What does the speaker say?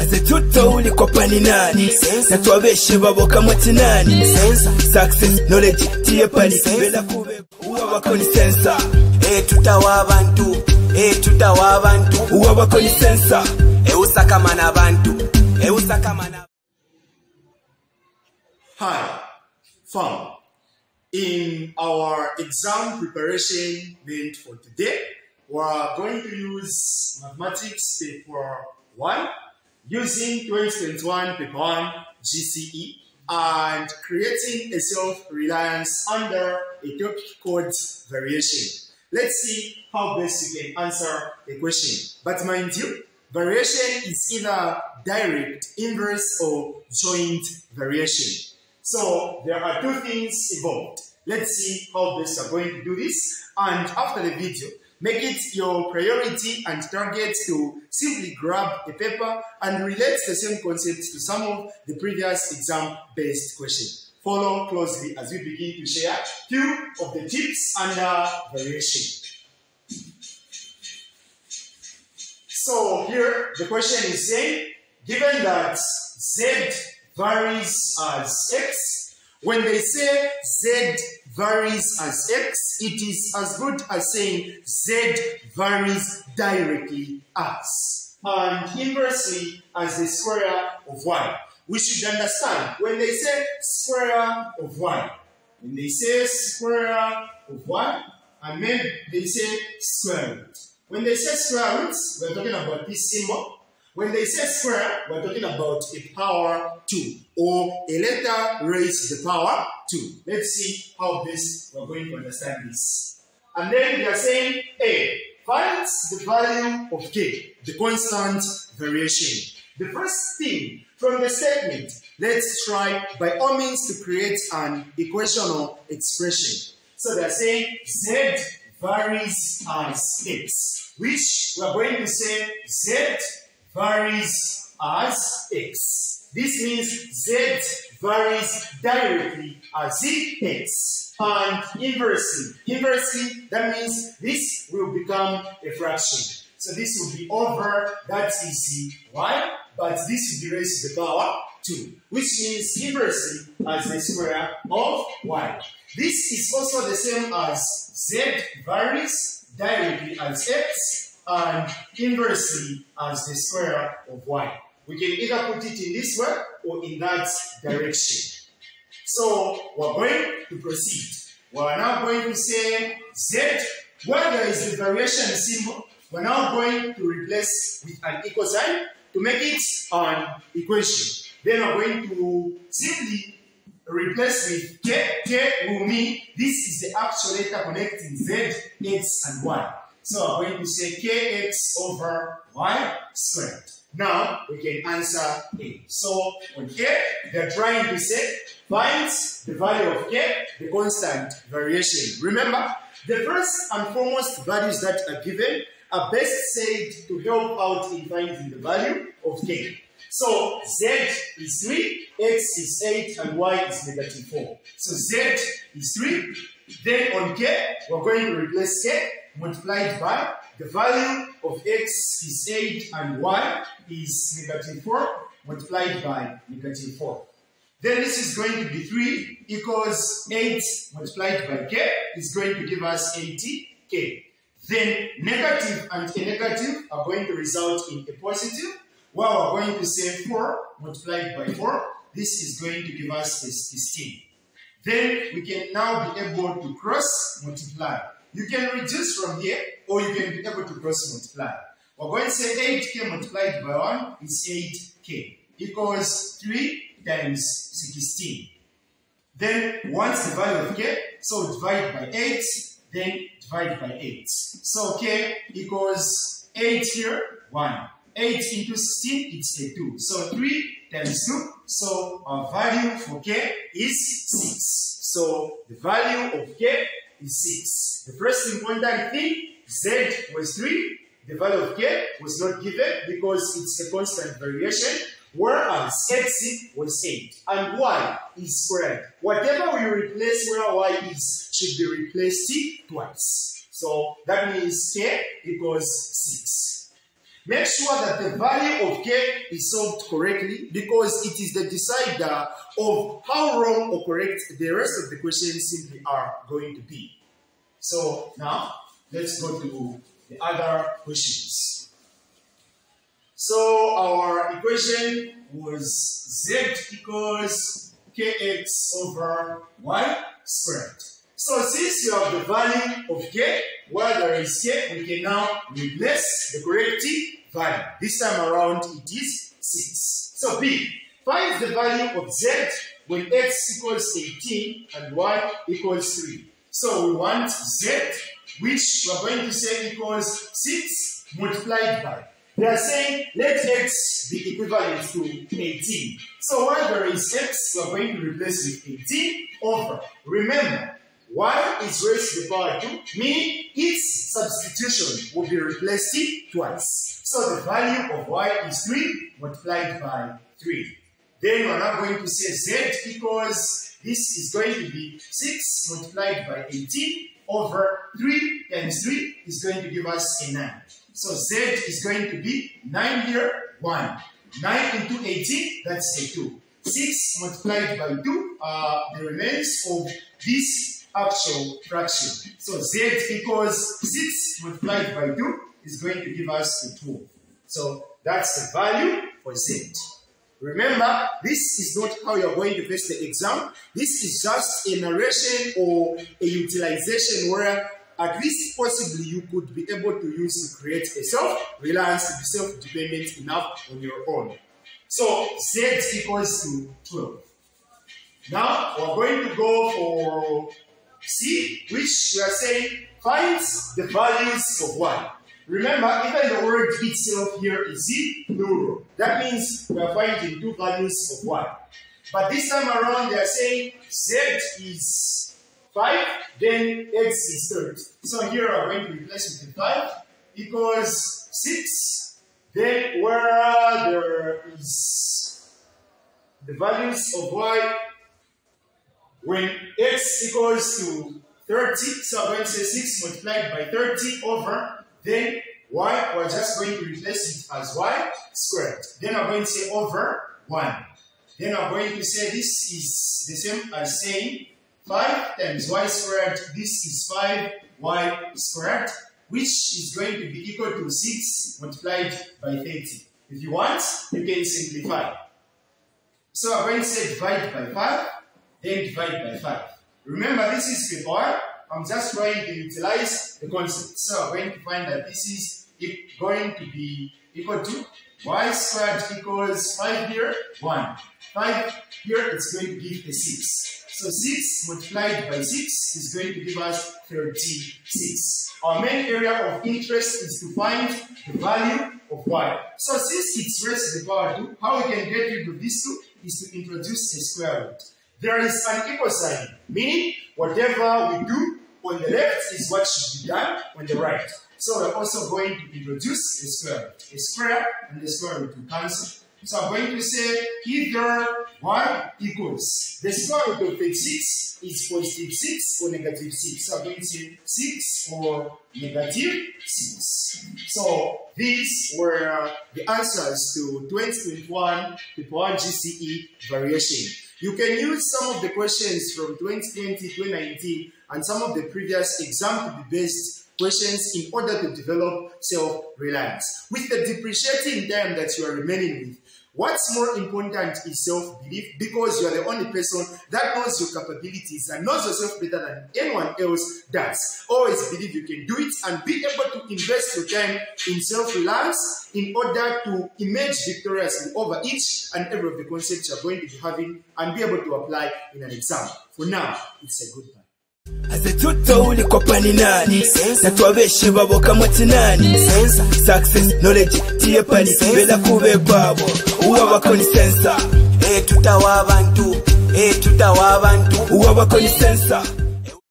azetuto ulikopa ni nani? Natwabeshe baboka mutinani success knowledge tiye pali bela kube uwabako ni sensa. Eh, etutawa abantu etutawa eh, abantu uwabako ni sensa. Eh, eusakamana abantu eusakamana Hi, fam. In our exam preparation meant for today, we are going to use mathematics paper 1 using 2021 paper 1 GCE and creating a self-reliance under a topic called variation. Let's see how best you can answer a question. But mind you, variation is either direct, inverse, or joint variation. So there are two things involved. Let's see how best you're going to do this. And after the video, make it your priority and target to simply grab a paper and relate the same concepts to some of the previous exam-based questions. Follow closely as we begin to share few of the tips under variation. So here the question is saying, given that z varies as x, when they say z varies as x, it is as good as saying z varies directly as, and inversely as the square of y. We should understand when they say square of y, when they say square of y, and then they say square root. When they say square roots, we're talking about this symbol. When they say square, we're talking about a power 2 or a letter raised to the power 2. Let's see how this we're going to understand this. And then they are saying A finds the value of K, the constant variation. The first thing from the statement, let's try by all means to create an equational expression. So they're saying Z varies as X, which we're going to say Z varies as x. This means z varies directly as x. And inversely, inversely, that means this will become a fraction. So this will be over, that is y, but this will be raised to the power 2, which means inversely as the square of y. This is also the same as z varies directly as x, and inversely as the square of y. We can either put it in this way or in that direction. So we're going to proceed. We're now going to say z, where there is the variation symbol, we're now going to replace with an equal sign to make it an equation. Then we're going to simply replace with k. k will mean this is the actual letter connecting z, x, and y. So I'm going to say kx over y squared. Now we can answer A. So on k, they're trying to say find the value of k, the constant variation. Remember, the first and foremost values that are given are best said to help out in finding the value of k. So z is 3, x is 8, and y is negative 4. So z is 3. Then on k, we're going to replace k multiplied by the value of x is 8 and y is negative 4 multiplied by negative 4. Then this is going to be 3 equals 8 multiplied by k is going to give us 80k. Then negative and a negative are going to result in a positive. Well, we're going to say 4 multiplied by 4. This is going to give us 16. Then we can now be able to cross multiply. You can reduce from here or you can be able to cross multiply. We're going to say 8k multiplied by 1 is 8k equals 3 times 16. Then once the value of k, so divide by 8, then divide by 8. So k equals 8 here, 1. 8 into 16, it's a 2. So 3 times 2, so our value for k is 6. So the value of k is 6. The first important thing, z was 3. The value of k was not given because it's a constant variation, whereas x was 8. And y is squared. Whatever we replace where y is should be replaced twice. So that means k equals 6. Make sure that the value of k is solved correctly because it is the decider of how wrong or correct the rest of the questions simply are going to be. So now let's go to the other questions. So our equation was z equals kx over y squared. So since you have the value of k, where there is k, we can now replace the corrective value. This time around it is 6. So B, find the value of z when x equals 18 and y equals 3. So we want z, which we are going to say equals 6 multiplied by. They are saying let x be equivalent to 18. So while there is x, we are going to replace with 18 over. Remember, y is raised to the power 2, meaning its substitution will be replaced twice. So the value of y is 3 multiplied by 3. Then we're now going to say z because this is going to be 6 multiplied by 18 over 3 times 3 is going to give us a 9. So z is going to be 9 here, 1. 9 into 18, that's a 2. 6 multiplied by 2 are the remains of this actual fraction. So z equals 6 multiplied by 2 is going to give us a 12. So that's the value for z. Remember, this is not how you're going to face the exam. This is just a narration or a utilization where at least possibly you could be able to use to create a self-reliance, to be self-dependent enough on your own. So z equals to 12. Now we're going to go for C, which we are saying finds the values of y. Remember, even the word itself here is plural. That means we are finding two values of y. But this time around, they are saying z is 5, then x is 30. So here I'm going to replace with the 5 equals 6. Then where there is the values of y when x equals to 30, so I'm going to say 6 multiplied by 30 over, then y, we're just going to replace it as y squared. Then I'm going to say over 1. Then I'm going to say this is the same as saying 5 times y squared, this is 5y squared, which is going to be equal to 6 multiplied by 30. If you want, you can simplify. So I'm going to say divide by 5, then divide by 5. Remember, this is the power. I'm just trying to utilize the concept. So I'm going to find that this is going to be equal to y squared equals 5 here, 1. 5 here, it's going to give a 6. So 6 multiplied by 6 is going to give us 36. Our main area of interest is to find the value of y. So since it's raised to the power 2, how we can get rid of this 2 is to introduce a square root. There is an equal sign, meaning whatever we do on the left is what should be done on the right. So we're also going to introduce a square. A square and the square root will cancel. So I'm going to say either y equals the square root of 86 is positive 6 or negative 6. So I'm going to say 6 or negative 6. So these were the answers to 2021 Paper 1 GCE variation. You can use some of the questions from 2020, 2019 and some of the previous exam-based questions in order to develop self-reliance. With the depreciating time that you are remaining with, What's more important is self-belief because you are the only person that knows your capabilities and knows yourself better than anyone else does. Always believe you can do it and be able to invest your time in self-reliance in order to emerge victoriously over each and every of the concepts you're going to be having and be able to apply in an exam. For now, it's a goodbye. azetuto ulikopa ni nani? Natwabeshe baboka mutinani success knowledge tiye pani. Bela kube kwabo uwabako ni sensa. Etuta w'abantu etuta w'abantu uwabako ni sensa